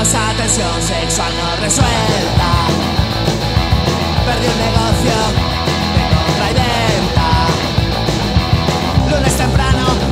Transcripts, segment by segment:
no atención sexual no resuelta. Perdí un negocio de compra y venta. Lunes temprano.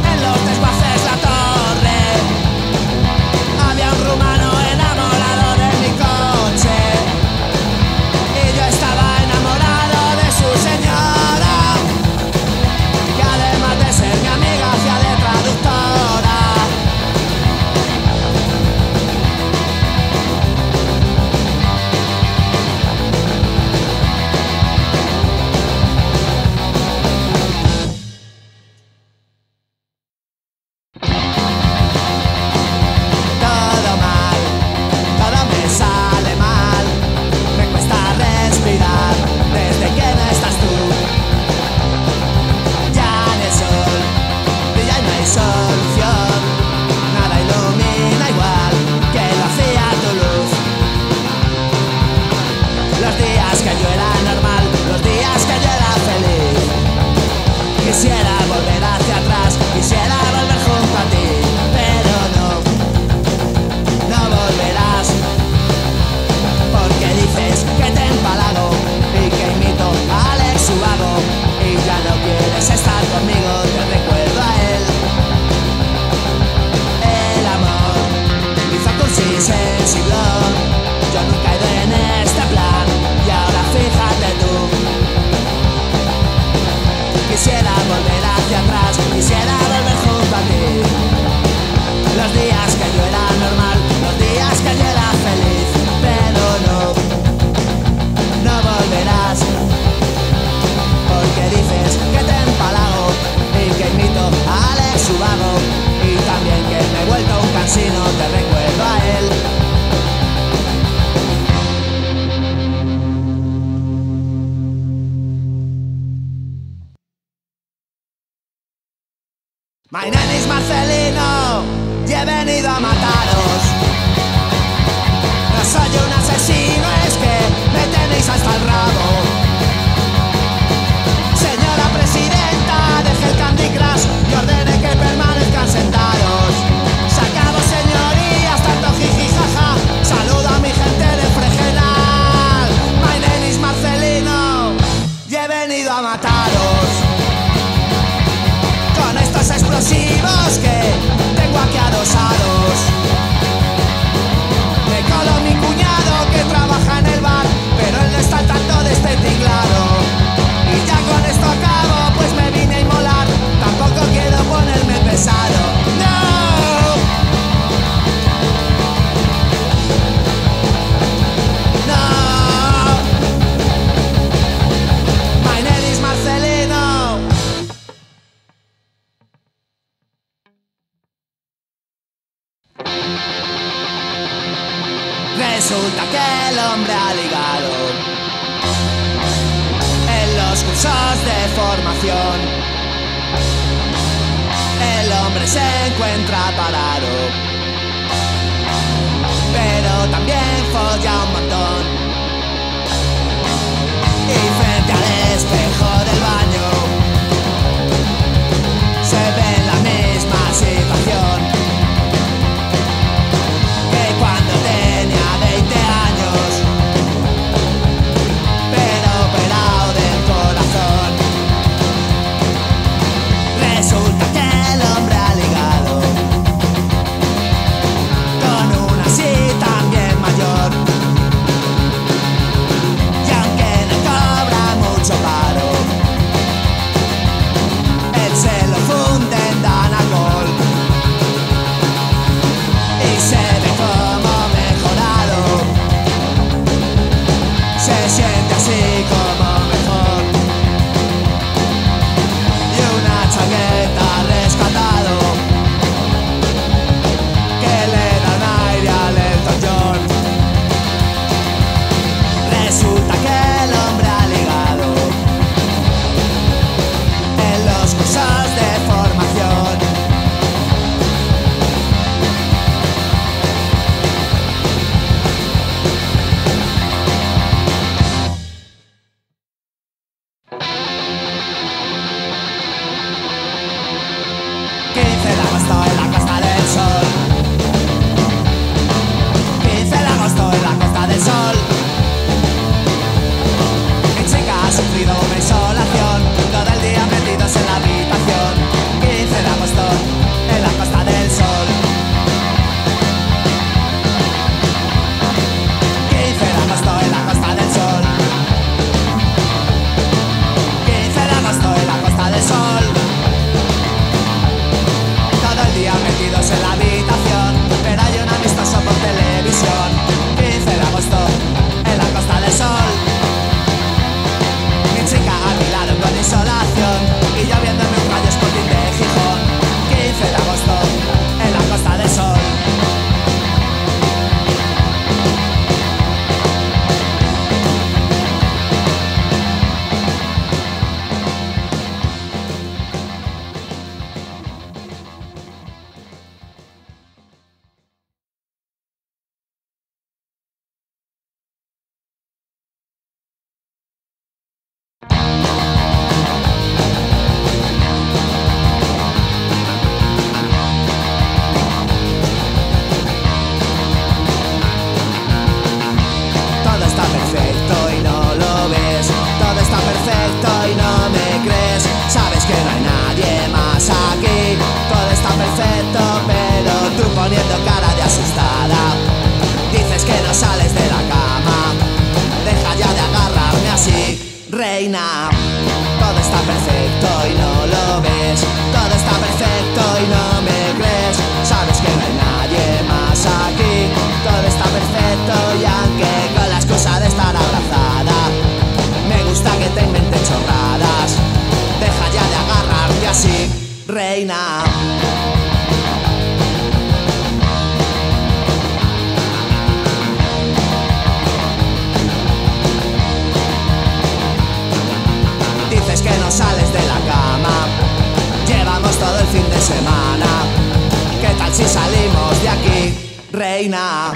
Reina.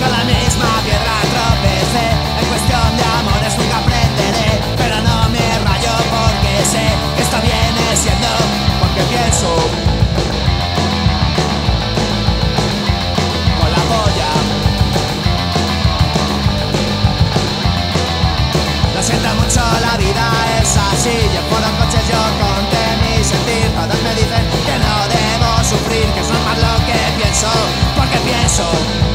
Con la misma piedra tropecé, en cuestión de amores nunca aprenderé, pero no me rayo porque sé que esto viene siendo, porque pienso pasillo fueron coches yo conté mi sentir Todos me dicen que no debo sufrir Que es normal lo que pienso Porque pienso